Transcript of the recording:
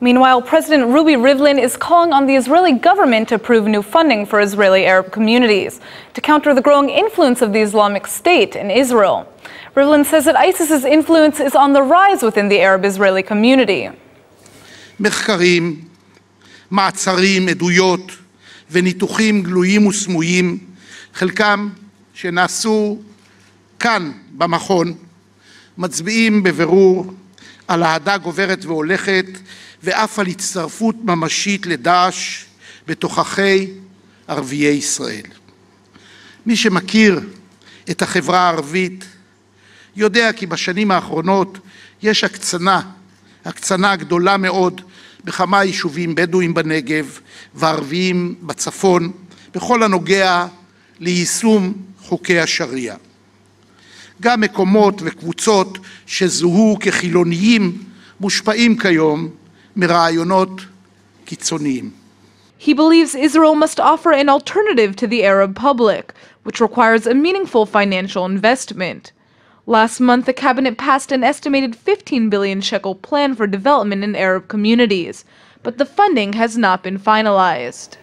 Meanwhile, President Ruvi Rivlin is calling on the Israeli government to approve new funding for Israeli Arab communities to counter the growing influence of the Islamic State in Israel. Rivlin says that ISIS's influence is on the rise within the Arab Israeli community. מחקרים, מעצרים, עדויות וניתוחים גלויים וסמויים, חלקם שנעשו כאן במכון, מצביעים בבירור על אהדה גוברת והולכת ואף על הצטרפות ממשית לדאעש בתוככי ערביי ישראל. מי שמכיר את החברה הערבית יודע כי בשנים האחרונות יש הקצנה, הקצנה גדולה מאוד בכמה יישובים בדואיים בנגב וערביים בצפון בכל הנוגע ליישום חוקי השריעה. גם מקומות וקבוצות שזוהו כחילוניים מושפעים כיום מרעיונות קיצוניים. He believes Israel must offer an alternative to the Arab public, which requires a meaningful financial investment. Last month, the cabinet passed an estimated 15 billion shekel plan for development in Arab communities, but the funding has not been finalized.